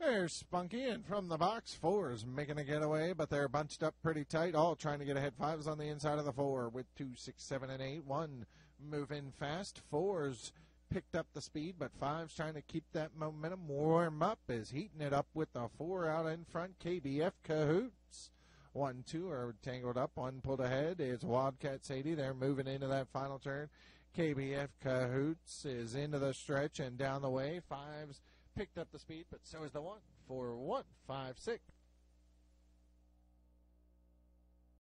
There's Spunky, and from the box, four is making a getaway, but they're bunched up pretty tight, all trying to get ahead. Five's on the inside of the four with two, six, seven, and eight. One moving fast. Four's picked up the speed, but five's trying to keep that momentum warm up, is heating it up with the four out in front. KBF Cahoots. One, two are tangled up. One pulled ahead. It's Wildcat Sadie. They're moving into that final turn. KBF Cahoots is into the stretch and down the way. Five's picked up the speed, but so is the one. Four, one, five, six.